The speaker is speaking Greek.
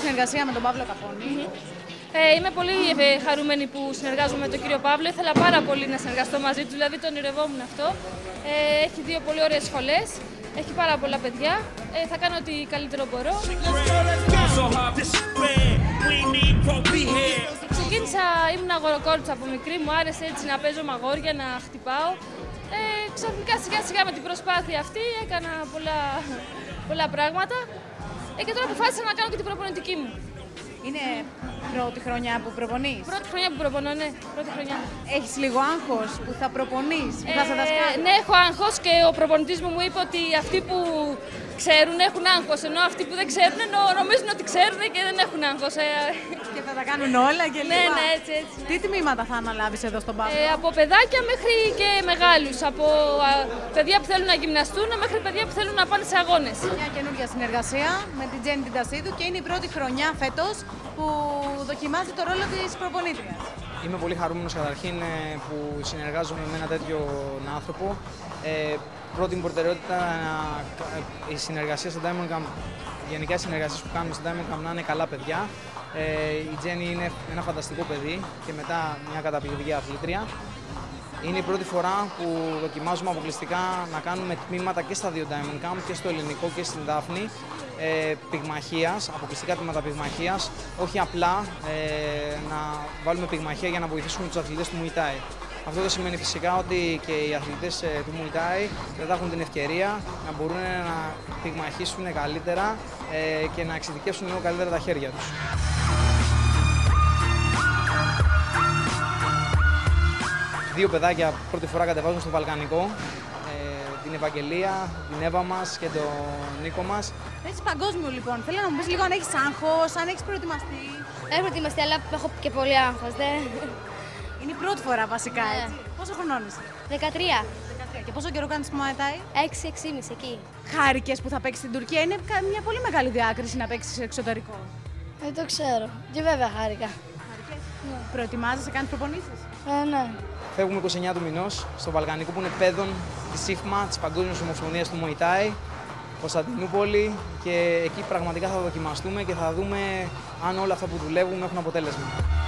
συνεργασία με τον Παύλο Καπώνη. Ε, είμαι πολύ ε, χαρούμενη που συνεργάζομαι με τον κύριο Παύλο. Ήθελα πάρα πολύ να συνεργαστώ μαζί του, δηλαδή τον ονειρευόμουν αυτό. Ε, έχει δύο πολύ ωραίες σχολές, έχει πάρα πολλά παιδιά. Ε, θα κάνω ό,τι καλύτερο μπορώ. Ξεκίνησα, ήμουν αγοροκόρτσα από μικρή, μου άρεσε έτσι να παίζω με αγόρια, να χτυπάω. Ε, ξαφνικά σιγά σιγά με την προσπάθεια αυτή έκανα πολλά, πολλά πράγματα. Ε, και τώρα αποφάσισα να κάνω και την προπονητική μου. Είναι πρώτη χρονιά που προπονείς; Πρώτη χρονιά που προπονώ, ναι. Πρώτη χρονιά. Έχεις λίγο άγχος που θα προπονείς, που θα σε Ε, δασκάλει; ναι, έχω άγχος και ο προπονητής μου μου είπε ότι αυτοί που ξέρουν έχουν άγχος, ενώ αυτοί που δεν ξέρουν νο- νομίζουν ότι ξέρουν και δεν έχουν άγχος. Ε, Και θα τα κάνουν όλα και ναι, λοιπά. ναι, έτσι, έτσι. Τι τμήματα θα αναλάβεις εδώ στον Παύλο; Ε, από παιδάκια μέχρι και μεγάλους, από α, παιδιά που θέλουν να γυμναστούν μέχρι παιδιά που θέλουν να πάνε σε αγώνες. Μια καινούργια συνεργασία με την Τζέννη Τιντασίδου και είναι η πρώτη χρονιά φέτος που δοκιμάζει το ρόλο της προπονήτριας. Είμαι πολύ χαρούμενος καταρχήν ε, που συνεργάζομαι με ένα τέτοιο άνθρωπο. Ε, πρώτη μου προτεραιότητα ε, η συνεργασία στο Diamond Camp, γενικά οι συνεργασίες που κάνουμε στο Diamond Camp να είναι καλά παιδιά. Ε, η Τζέννη είναι ένα φανταστικό παιδί και μετά μια καταπληκτική αθλήτρια. Είναι η πρώτη φορά που δοκιμάζουμε αποκλειστικά να κάνουμε τμήματα και στα δύο Diamond Camp και στο ελληνικό και στην Δάφνη ε, πυγμαχίας, αποκλειστικά τμήματα πυγμαχίας, όχι απλά ε, να βάλουμε πυγμαχία για να βοηθήσουμε τους αθλητές του Muay Thai. Αυτό δεν σημαίνει φυσικά ότι και οι αθλητές ε, του Muay Thai δεν θα έχουν την ευκαιρία να μπορούν να πυγμαχήσουν καλύτερα ε, και να εξειδικεύσουν λίγο καλύτερα τα χέρια τους. Δύο παιδάκια πρώτη φορά κατεβάζουν στο Βαλκανικό. Ε, την Ευαγγελία, την Εύα μας και τον Νίκο μας. Έχεις παγκόσμιο λοιπόν. Θέλω να μου πεις λίγο αν έχεις άγχος, αν έχεις προετοιμαστεί. Δεν έχω προετοιμαστεί, αλλά έχω και πολύ άγχος. Δε. Είναι η πρώτη φορά βασικά Ναι. έτσι. Πόσο χρονών είσαι; 13. 13. Και πόσο καιρό κάνεις Muay Thai; 6-6,5 εκεί. Χάρηκες που θα παίξεις στην Τουρκία. Είναι κα- μια πολύ μεγάλη διάκριση να παίξεις εξωτερικό. Δεν το ξέρω. Και βέβαια χάρηκα. Προετοιμάζεσαι, κάνεις προπονήσεις; Ε, ναι. Φεύγουμε 29 του μηνός στο Βαλκανικό που είναι παιδόν της ΣΥΦΜΑ, της Παγκόσμιας Ομοσπονδία του Muay Thai, Κωνσταντινούπολη. Και εκεί πραγματικά θα δοκιμαστούμε και θα δούμε αν όλα αυτά που δουλεύουμε έχουν αποτέλεσμα.